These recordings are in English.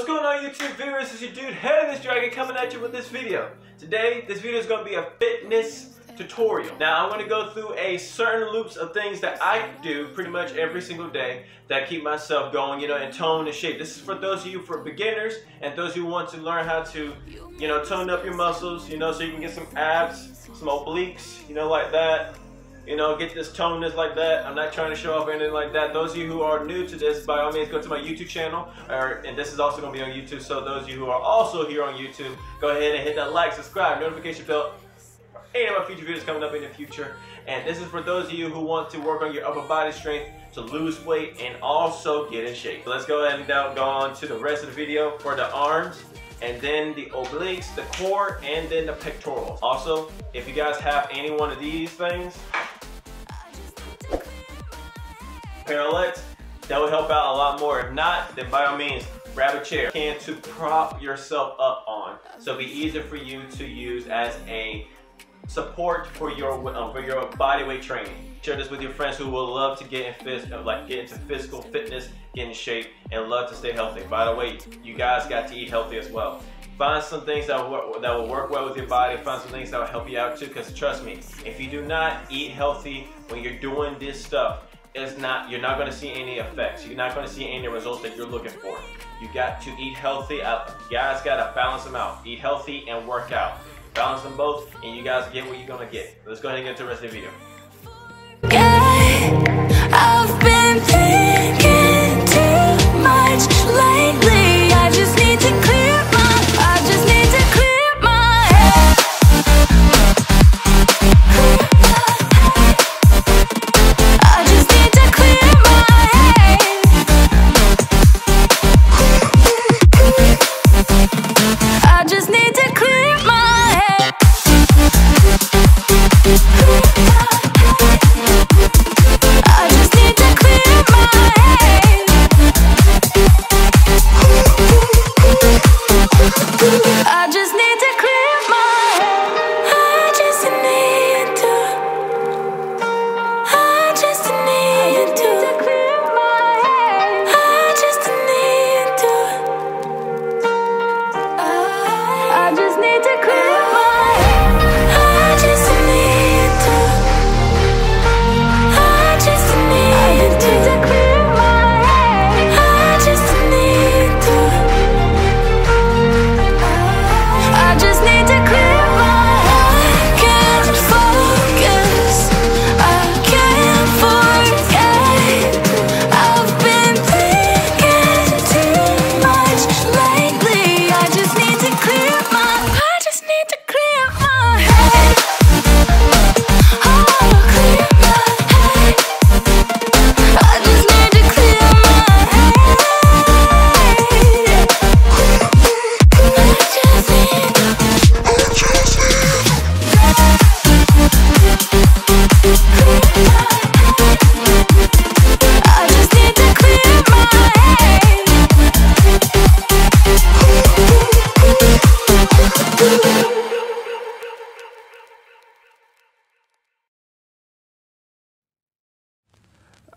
What's going on YouTube viewers? It's your dude Jeremias Dragon coming at you with this video. Today, this video is going to be a fitness tutorial. Now, I'm going to go through a certain loops of things that I do pretty much every single day that keep myself going, you know, in tone and shape. This is for those of you for beginners and those who want to learn how to, you know, tone up your muscles, you know, so you can get some abs, some obliques, you know, like that you know, get this toneness like that. I'm not trying to show off anything like that. Those of you who are new to this, by all means, go to my YouTube channel, or, and this is also going to be on YouTube. So those of you who are also here on YouTube, go ahead and hit that like, subscribe, notification bell, any of my future videos coming up in the future. And this is for those of you who want to work on your upper body strength to lose weight and also get in shape. So let's go ahead and now go on to the rest of the video for the arms and then the obliques, the core, and then the pectorals. Also, if you guys have any one of these things, parallettes, that would help out a lot more. If not, then by all means, grab a chair can to prop yourself up on. So it'll be easier for you to use as a support for your um, for your body weight training. Share this with your friends who will love to get in phys uh, like get into physical fitness, get in shape, and love to stay healthy. By the way, you guys got to eat healthy as well. Find some things that will, that will work well with your body. Find some things that will help you out too. Because trust me, if you do not eat healthy when you're doing this stuff, it's not you're not going to see any effects. You're not going to see any results that you're looking for. You got to eat healthy. Uh, guys got to balance them out. Eat healthy and work out. Balance them both and you guys get what you're going to get. Let's go ahead and get to the rest of the video I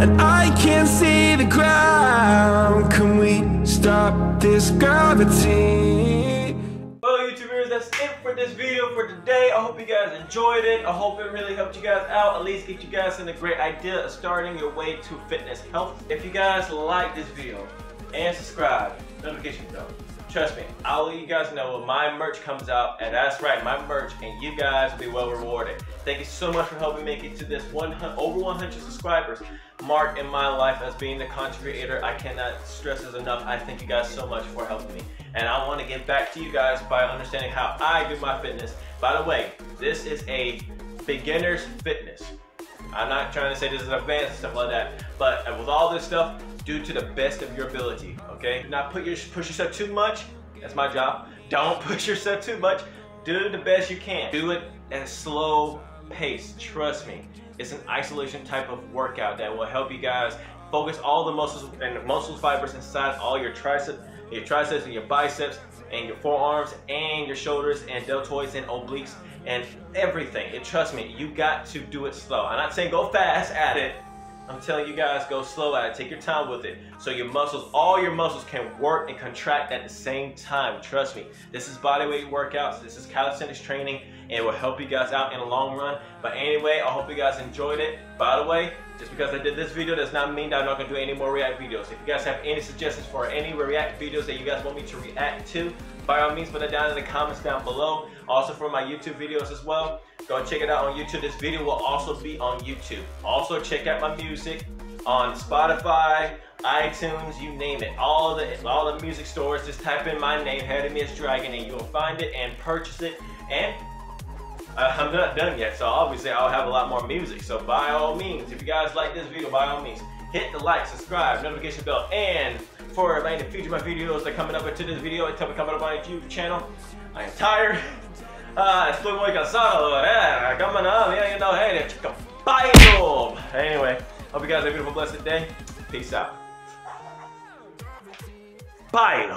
And I can't see the ground Can we stop this gravity? Well YouTubers, that's it for this video for today. I hope you guys enjoyed it. I hope it really helped you guys out. At least get you guys in a great idea of starting your way to fitness health. If you guys like this video and subscribe, notification bell. Trust me, I'll let you guys know when my merch comes out, and that's right, my merch, and you guys will be well rewarded. Thank you so much for helping make it to this 100, over 100 subscribers mark in my life as being the content creator. I cannot stress this enough. I thank you guys so much for helping me. And I want to give back to you guys by understanding how I do my fitness. By the way, this is a beginner's fitness. I'm not trying to say this is advanced stuff like that, but with all this stuff, do to the best of your ability, okay? Do not put your, push yourself too much, That's my job. Don't push yourself too much. Do the best you can. Do it at a slow pace. Trust me. It's an isolation type of workout that will help you guys focus all the muscles and muscle fibers inside all your triceps, your triceps and your biceps and your forearms and your shoulders and deltoids and obliques and everything. And trust me, you got to do it slow. I'm not saying go fast at it. I'm telling you guys, go slow at it. Take your time with it. So your muscles, all your muscles can work and contract at the same time. Trust me. This is bodyweight workouts. This is calisthenics training. And it will help you guys out in the long run. But anyway, I hope you guys enjoyed it. By the way, just because I did this video does not mean that I'm not going to do any more react videos. If you guys have any suggestions for any react videos that you guys want me to react to, by all means put it down in the comments down below. Also for my YouTube videos as well. Go check it out on YouTube. This video will also be on YouTube. Also check out my music on Spotify, iTunes, you name it. All the all the music stores, just type in my name, Jeremias Dragon, and you'll find it and purchase it. And I'm not done yet, so obviously I'll have a lot more music. So by all means, if you guys like this video, by all means, hit the like, subscribe, notification bell, and for any future my videos that are coming up into this video, it's coming up on my YouTube channel. I am tired. Ah, estoy muy cansado, eh? Coming up, yeah, you know, hey, chica. Anyway, hope you guys have a beautiful, blessed day. Peace out. Bye.